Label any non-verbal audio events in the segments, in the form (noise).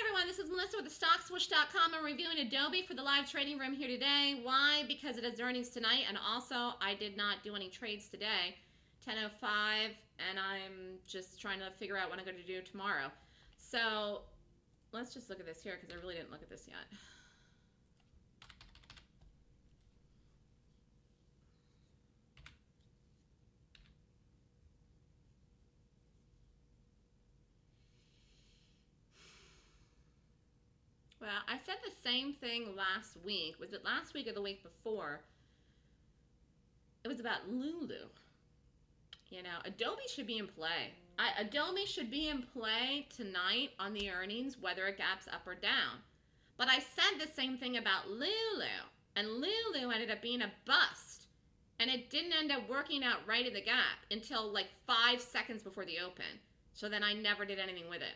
Everyone. This is Melissa with StockSwoosh.com. I'm reviewing Adobe for the live trading room here today. Why? Because it has earnings tonight, and also I did not do any trades today. 10:05, and I'm just trying to figure out what I'm going to do tomorrow. So let's just look at this here because I really didn't look at this yet. Well, I said the same thing last week. Was it last week or the week before? It was about Lulu. You know, Adobe should be in play. I, Adobe should be in play tonight on the earnings, whether it gaps up or down. But I said the same thing about Lulu, and Lulu ended up being a bust. And it didn't end up working out right in the gap until like five seconds before the open. So then I never did anything with it.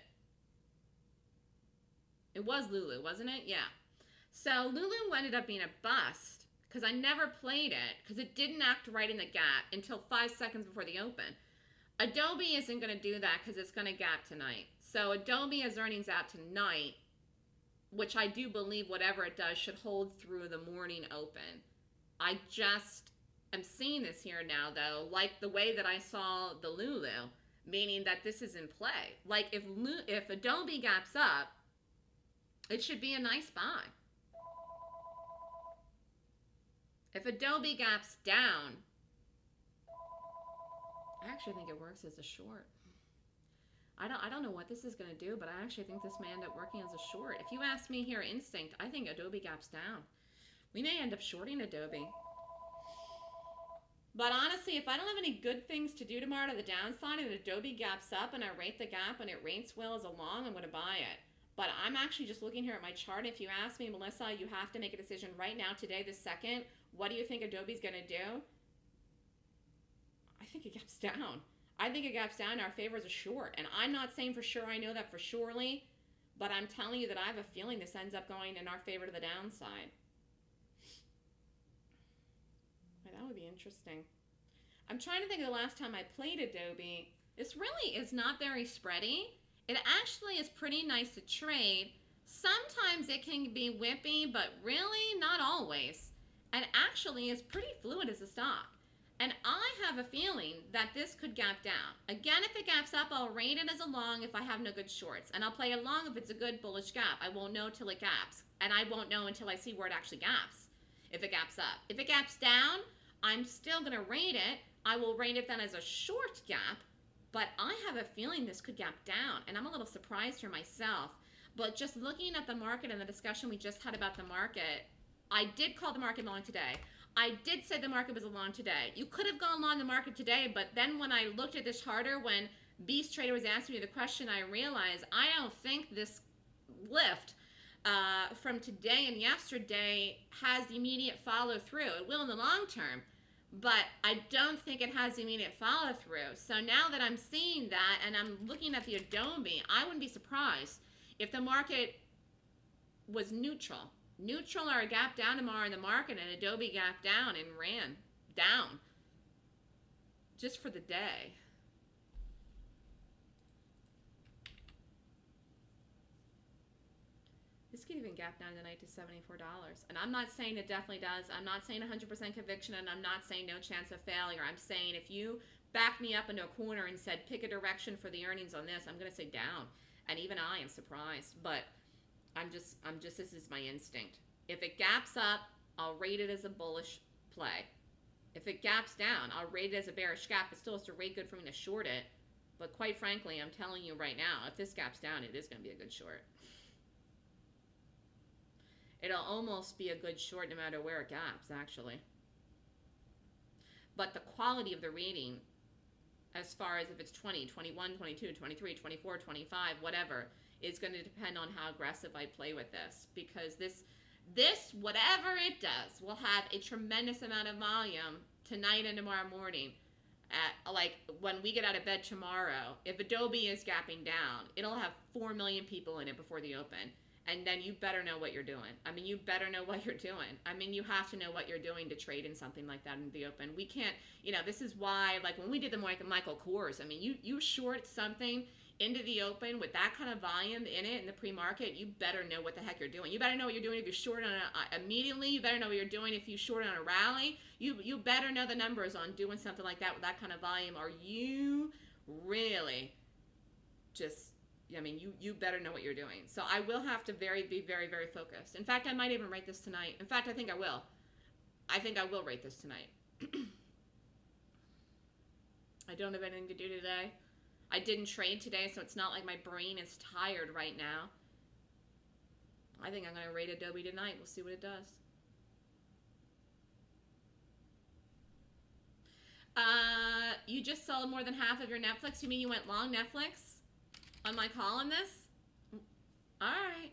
It was Lulu, wasn't it? Yeah. So Lulu ended up being a bust because I never played it because it didn't act right in the gap until five seconds before the open. Adobe isn't going to do that because it's going to gap tonight. So Adobe has earnings out tonight, which I do believe whatever it does should hold through the morning open. I just am seeing this here now, though, like the way that I saw the Lulu, meaning that this is in play. Like if if Adobe gaps up, it should be a nice buy. If Adobe gaps down, I actually think it works as a short. I don't, I don't know what this is going to do, but I actually think this may end up working as a short. If you ask me here, instinct, I think Adobe gaps down. We may end up shorting Adobe. But honestly, if I don't have any good things to do tomorrow to the downside and Adobe gaps up and I rate the gap and it rates well as a long, I'm going to buy it. But I'm actually just looking here at my chart. If you ask me, Melissa, you have to make a decision right now, today, this second. What do you think Adobe's going to do? I think it gaps (laughs) down. I think it gaps down our favors are short. And I'm not saying for sure I know that for surely, but I'm telling you that I have a feeling this ends up going in our favor to the downside. that would be interesting. I'm trying to think of the last time I played Adobe. This really is not very spready. It actually is pretty nice to trade. Sometimes it can be whippy, but really not always. And actually is pretty fluid as a stock. And I have a feeling that this could gap down. Again, if it gaps up, I'll rate it as a long if I have no good shorts. And I'll play a long if it's a good bullish gap. I won't know till it gaps. And I won't know until I see where it actually gaps, if it gaps up. If it gaps down, I'm still going to rate it. I will rate it then as a short gap but I have a feeling this could gap down, and I'm a little surprised here myself. But just looking at the market and the discussion we just had about the market, I did call the market long today. I did say the market was a long today. You could have gone long the market today, but then when I looked at this harder, when Beast Trader was asking me the question, I realized I don't think this lift uh, from today and yesterday has the immediate follow through. It will in the long term but I don't think it has immediate follow through. So now that I'm seeing that and I'm looking at the Adobe, I wouldn't be surprised if the market was neutral. Neutral or a gap down tomorrow in the market and Adobe gap down and ran down just for the day. This could even gap down tonight to $74. And I'm not saying it definitely does. I'm not saying 100% conviction, and I'm not saying no chance of failure. I'm saying if you back me up into a corner and said pick a direction for the earnings on this, I'm going to say down. And even I am surprised. But I'm just, I'm just, this is my instinct. If it gaps up, I'll rate it as a bullish play. If it gaps down, I'll rate it as a bearish gap. It still has to rate good for me to short it. But quite frankly, I'm telling you right now, if this gaps down, it is going to be a good short it'll almost be a good short no matter where it gaps, actually. But the quality of the reading, as far as if it's 20, 21, 22, 23, 24, 25, whatever, is going to depend on how aggressive I play with this. Because this, this, whatever it does, will have a tremendous amount of volume tonight and tomorrow morning. At, like when we get out of bed tomorrow, if Adobe is gapping down, it'll have 4 million people in it before the open and then you better know what you're doing. I mean, you better know what you're doing. I mean, you have to know what you're doing to trade in something like that in the open. We can't, you know, this is why, like when we did the Michael Kors, I mean, you you short something into the open with that kind of volume in it in the pre-market, you better know what the heck you're doing. You better know what you're doing if you're short on a, uh, immediately. You better know what you're doing if you short on a rally. You you better know the numbers on doing something like that with that kind of volume. Are you really just? I mean, you you better know what you're doing. So I will have to very be very very focused. In fact, I might even write this tonight. In fact, I think I will. I think I will write this tonight. (clears throat) I don't have anything to do today. I didn't trade today, so it's not like my brain is tired right now. I think I'm going to rate Adobe tonight. We'll see what it does. Uh, you just sold more than half of your Netflix. You mean you went long Netflix on my call on this? All right.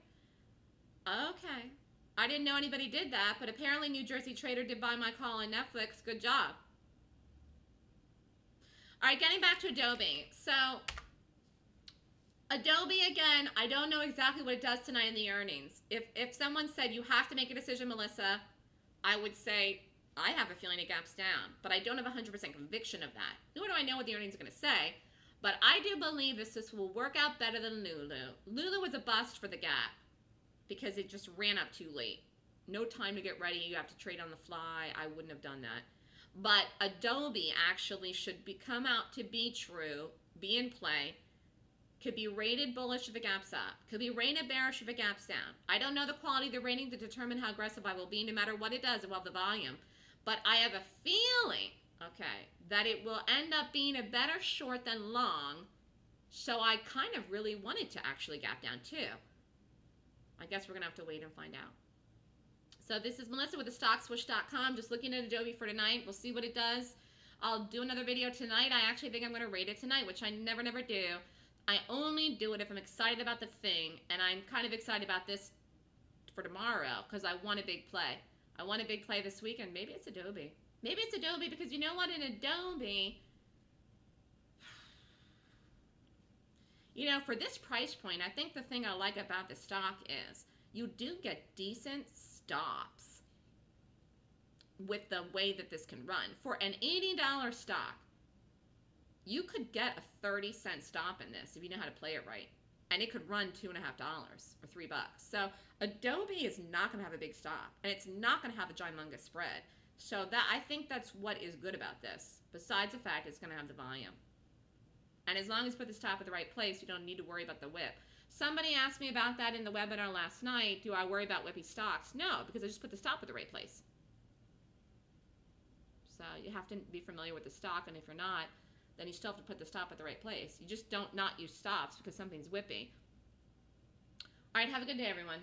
Okay. I didn't know anybody did that, but apparently New Jersey Trader did buy my call on Netflix. Good job. All right, getting back to Adobe. So Adobe again, I don't know exactly what it does tonight in the earnings. If if someone said you have to make a decision, Melissa, I would say I have a feeling it gaps down, but I don't have 100% conviction of that. Nor do I know what the earnings are going to say. But I do believe this this will work out better than Lulu. Lulu was a bust for the gap because it just ran up too late. No time to get ready. You have to trade on the fly. I wouldn't have done that. But Adobe actually should be, come out to be true, be in play, could be rated bullish if it gaps up, could be rated bearish if it gaps down. I don't know the quality of the rating to determine how aggressive I will be no matter what it does above the volume. But I have a feeling, okay, that it will end up being a better short than long. So I kind of really wanted to actually gap down too. I guess we're going to have to wait and find out. So this is Melissa with the StockSwoosh.com. Just looking at Adobe for tonight. We'll see what it does. I'll do another video tonight. I actually think I'm going to rate it tonight, which I never, never do. I only do it if I'm excited about the thing, and I'm kind of excited about this for tomorrow because I want a big play. I want a big play this week, and maybe it's Adobe. Maybe it's Adobe because you know what? In Adobe, you know, for this price point, I think the thing I like about the stock is you do get decent stops with the way that this can run. For an $80 stock, you could get a 30 cent stop in this if you know how to play it right. And it could run two and a half dollars or three bucks. So Adobe is not going to have a big stop, and it's not going to have a ginormous spread. So that I think that's what is good about this. Besides the fact it's going to have the volume, and as long as you put the stop at the right place, you don't need to worry about the whip. Somebody asked me about that in the webinar last night. Do I worry about whippy stocks? No, because I just put the stop at the right place. So you have to be familiar with the stock, and if you're not, then you still have to put the stop at the right place. You just don't not use stops because something's whippy. All right, have a good day, everyone.